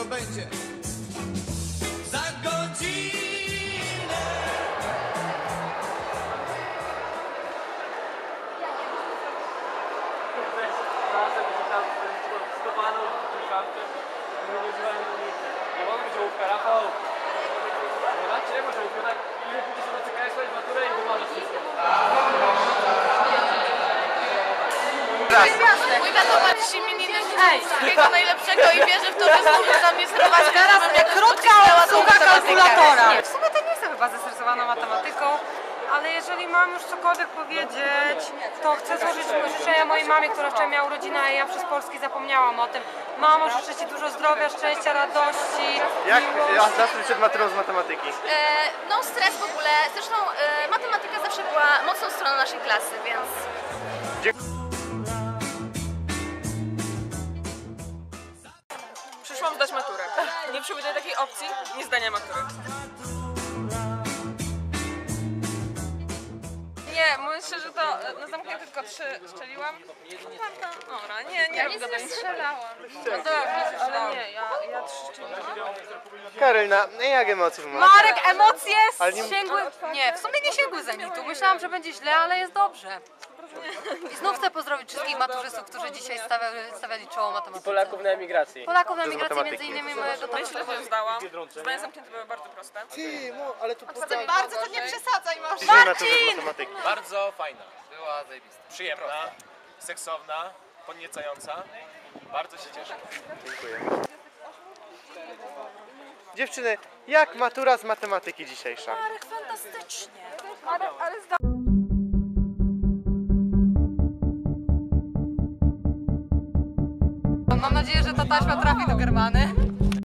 To będzie? Za godzinę skopaną. Nie używałem Nie mogę być ołówka, Rafał. Nie macie, nie masz ołówka, tak? Ile pójdziesz na CKS, słuchaj maturę i wymarzesz wszystko. Mój tato ma dzisiaj imieniny wszystkiego najlepszego i wierzę w to, że znowu zamiestrować teraz jak Krótka obsługa kalkulatora. W sumie to nie jestem chyba zestresowana matematyką, ale jeżeli mam już cokolwiek powiedzieć, to chcę złożyć życzenia mojej mamie, która wczoraj miała urodziny, a ja przez Polski zapomniałam o tym. Mamo, życzę Ci dużo zdrowia, szczęścia, radości, Jak miłości. nastrój przed maturą z matematyki? E, no stres w ogóle, zresztą e, matematyka zawsze była mocną stroną naszej klasy, więc Przyszłam zdać maturę. Nie przewiduję takiej opcji, nie zdania matury. Nie, mówiąc szczerze, to e, na zamknięte tylko trzy strzeliłam. Dobra, nie, nie rób gadań. strzelałam. No dobrze, ale nie, ja, ja trzy strzeliłam. Karolina, no jak emocje w Marek, emocje nie- sięgły... Nie, w sumie nie sięgły zenitu. Myślałam, że będzie źle, ale jest dobrze. I znów chcę pozdrowić wszystkich maturzystów, którzy dzisiaj stawiali, stawiali czoło matematyce. Polaków na emigracji. Polaków na To z migracji, matematyki. między innymi mojego i źle taty. się zdałam. Zdania zamknięte były bardzo proste. Ty, no, ale tu Bardzo to nie przesadzaj, masz. Matematyki. Bardzo fajna. Była zajebista. Przyjemna, seksowna, podniecająca. Bardzo się cieszę. Dziękuję. Dziewczyny, jak matura z matematyki dzisiejsza? Fantastycznie. Mam nadzieję, że ta taśma trafi do Germany.